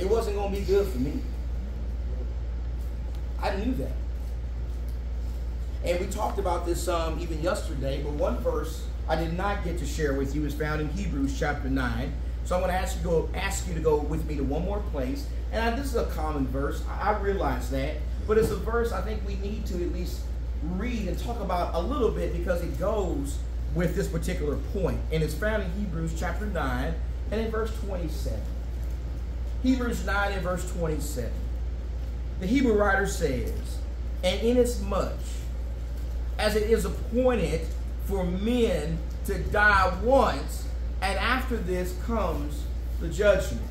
It wasn't going to be good for me. I knew that. And we talked about this um, even yesterday, but one verse I did not get to share with you is found in Hebrews chapter 9. So I'm going to ask you to go, ask you to go with me to one more place. And I, this is a common verse. I, I realize that. But it's a verse I think we need to at least read and talk about a little bit because it goes with this particular point. And it's found in Hebrews chapter 9 and in verse 27. Hebrews 9 and verse 27. The Hebrew writer says, And inasmuch as it is appointed for men to die once, and after this comes the judgment.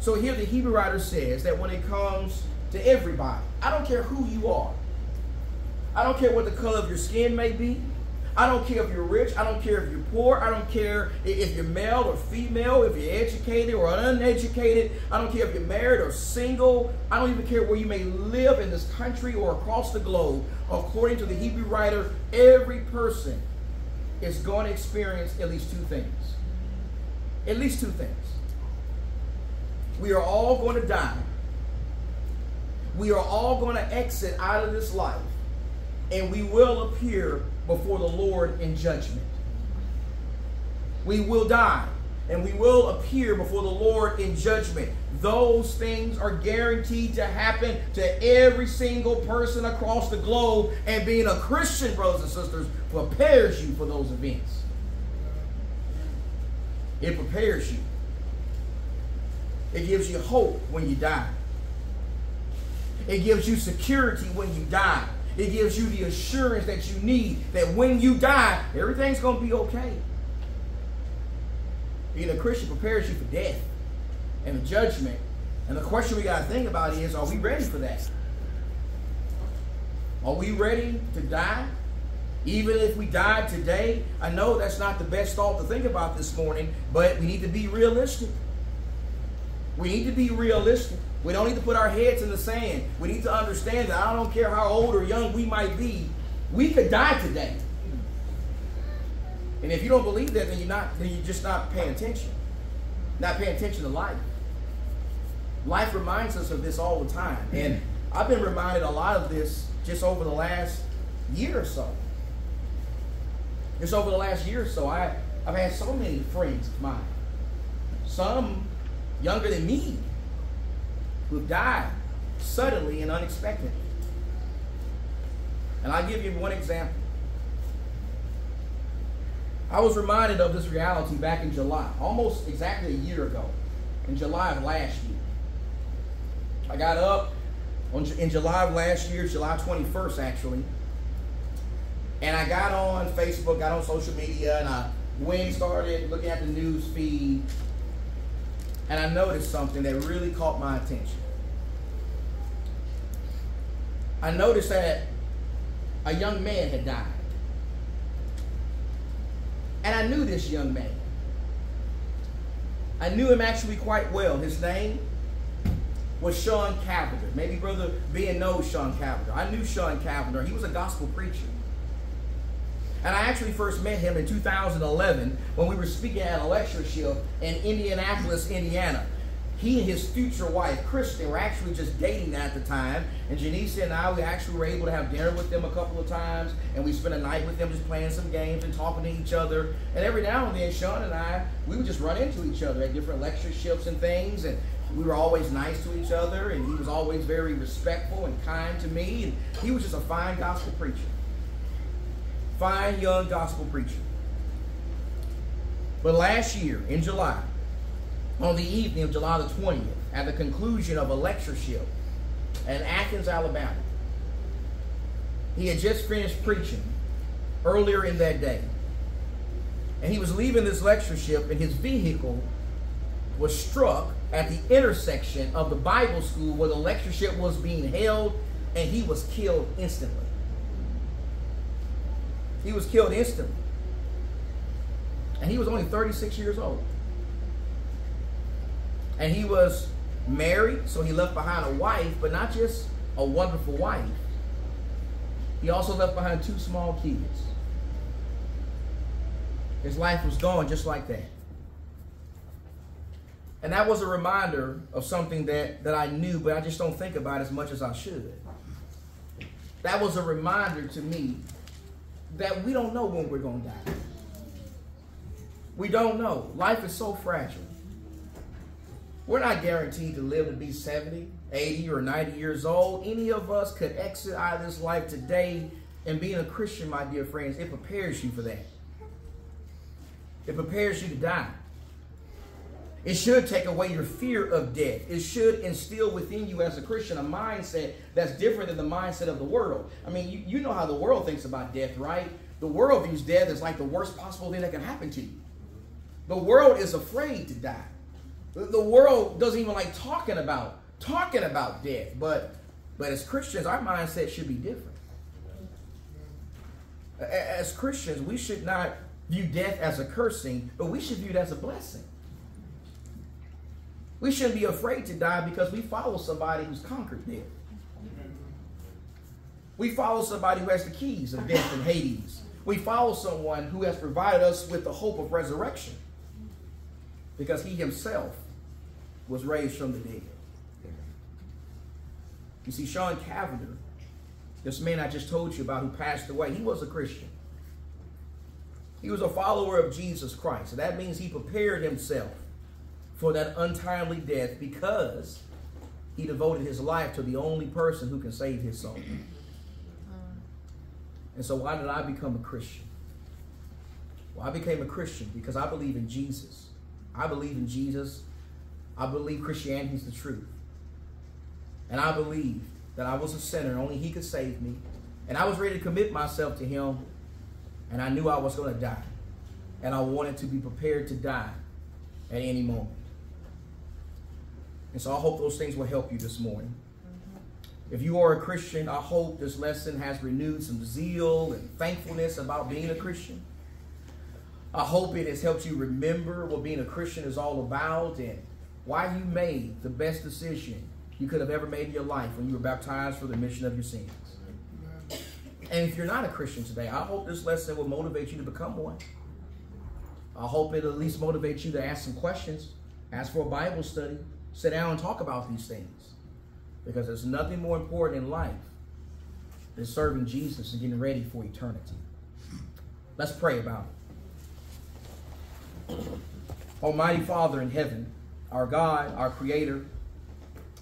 So here the Hebrew writer says that when it comes to everybody, I don't care who you are, I don't care what the color of your skin may be, I don't care if you're rich. I don't care if you're poor. I don't care if you're male or female, if you're educated or uneducated. I don't care if you're married or single. I don't even care where you may live in this country or across the globe. According to the Hebrew writer, every person is going to experience at least two things. At least two things. We are all going to die. We are all going to exit out of this life. And we will appear before the Lord in judgment. We will die and we will appear before the Lord in judgment. Those things are guaranteed to happen to every single person across the globe. And being a Christian, brothers and sisters, prepares you for those events. It prepares you. It gives you hope when you die. It gives you security when you die. It gives you the assurance that you need that when you die, everything's going to be okay. Being a Christian prepares you for death and the judgment. And the question we got to think about is are we ready for that? Are we ready to die? Even if we died today, I know that's not the best thought to think about this morning, but we need to be realistic. We need to be realistic. We don't need to put our heads in the sand. We need to understand that I don't care how old or young we might be, we could die today. And if you don't believe that, then you're not then you're just not paying attention. Not paying attention to life. Life reminds us of this all the time. And I've been reminded a lot of this just over the last year or so. Just over the last year or so, I, I've had so many friends of mine. Some younger than me who've died suddenly and unexpectedly. And I'll give you one example. I was reminded of this reality back in July, almost exactly a year ago, in July of last year. I got up on, in July of last year, July 21st actually, and I got on Facebook, got on social media, and I went started looking at the news feed, and I noticed something that really caught my attention. I noticed that a young man had died. And I knew this young man. I knew him actually quite well. His name was Sean Cavender. Maybe Brother Ben knows Sean Cavender. I knew Sean Cavender. He was a gospel preacher. And I actually first met him in 2011 when we were speaking at a lectureship in Indianapolis, Indiana. He and his future wife, Kristen, were actually just dating at the time. And Janice and I, we actually were able to have dinner with them a couple of times. And we spent a night with them just playing some games and talking to each other. And every now and then, Sean and I, we would just run into each other at different lectureships and things. And we were always nice to each other. And he was always very respectful and kind to me. And he was just a fine gospel preacher fine young gospel preacher. But last year, in July, on the evening of July the 20th, at the conclusion of a lectureship in Athens, Alabama, he had just finished preaching earlier in that day. And he was leaving this lectureship, and his vehicle was struck at the intersection of the Bible school where the lectureship was being held, and he was killed instantly. He was killed instantly. And he was only 36 years old. And he was married, so he left behind a wife, but not just a wonderful wife. He also left behind two small kids. His life was gone just like that. And that was a reminder of something that, that I knew, but I just don't think about as much as I should. That was a reminder to me that we don't know when we're going to die. We don't know. Life is so fragile. We're not guaranteed to live to be 70, 80, or 90 years old. Any of us could exit out of this life today. And being a Christian, my dear friends, it prepares you for that. It prepares you to die. It should take away your fear of death. It should instill within you as a Christian a mindset that's different than the mindset of the world. I mean, you, you know how the world thinks about death, right? The world views death as like the worst possible thing that can happen to you. The world is afraid to die. The world doesn't even like talking about talking about death. But but as Christians, our mindset should be different. As Christians, we should not view death as a cursing, but we should view it as a blessing. We shouldn't be afraid to die because we follow somebody who's conquered death. We follow somebody who has the keys of death and Hades. We follow someone who has provided us with the hope of resurrection because he himself was raised from the dead. You see, Sean Cavender, this man I just told you about who passed away, he was a Christian. He was a follower of Jesus Christ. So that means he prepared himself for that untimely death because he devoted his life to the only person who can save his soul. And so, why did I become a Christian? Well, I became a Christian because I believe in Jesus. I believe in Jesus. I believe Christianity is the truth. And I believe that I was a sinner, only He could save me. And I was ready to commit myself to Him, and I knew I was going to die. And I wanted to be prepared to die at any moment. And so I hope those things will help you this morning. If you are a Christian, I hope this lesson has renewed some zeal and thankfulness about being a Christian. I hope it has helped you remember what being a Christian is all about and why you made the best decision you could have ever made in your life when you were baptized for the remission of your sins. And if you're not a Christian today, I hope this lesson will motivate you to become one. I hope it at least motivates you to ask some questions, ask for a Bible study, sit down and talk about these things. Because there's nothing more important in life than serving Jesus and getting ready for eternity. Let's pray about it. Almighty Father in heaven, our God, our Creator,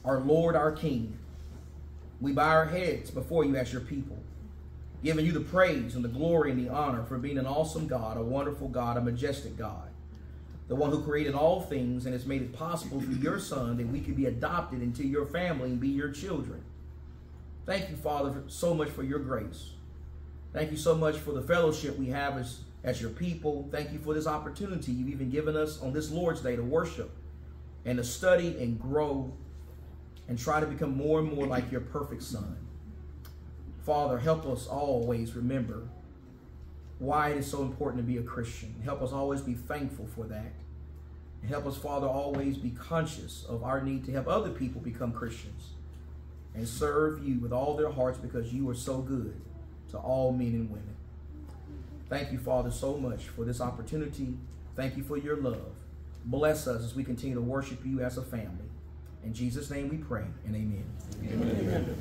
our Lord, our King. We bow our heads before you as your people, giving you the praise and the glory and the honor for being an awesome God, a wonderful God, a majestic God, the one who created all things and has made it possible through your Son that we could be adopted into your family and be your children. Thank you, Father, so much for your grace. Thank you so much for the fellowship we have as, as your people. Thank you for this opportunity you've even given us on this Lord's Day to worship and to study and grow and try to become more and more like your perfect son. Father, help us always remember why it is so important to be a Christian. Help us always be thankful for that. And help us, Father, always be conscious of our need to help other people become Christians and serve you with all their hearts because you are so good to all men and women. Thank you, Father, so much for this opportunity. Thank you for your love. Bless us as we continue to worship you as a family. In Jesus' name we pray and amen. amen. amen.